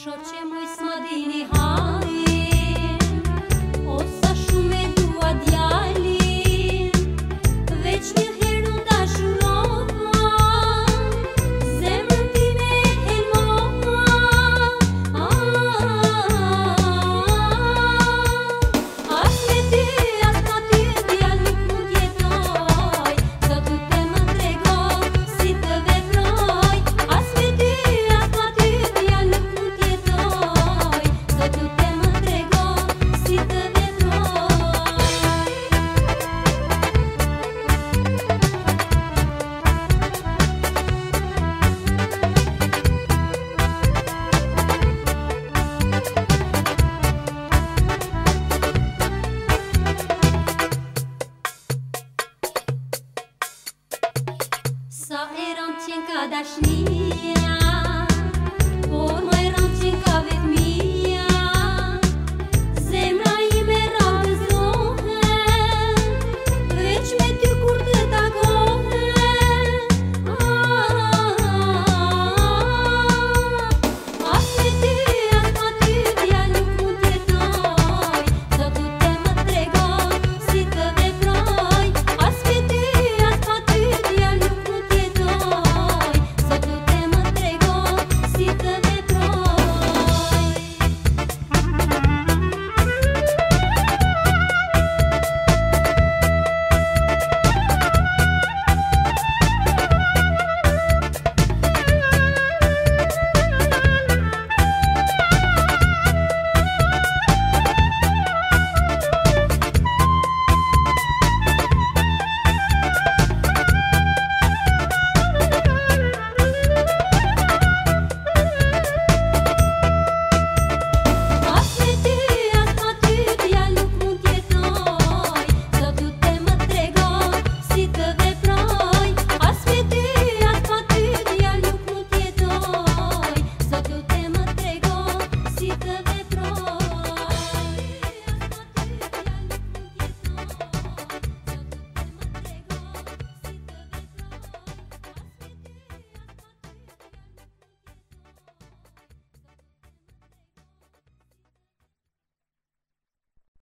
Și orice mai Kadashniya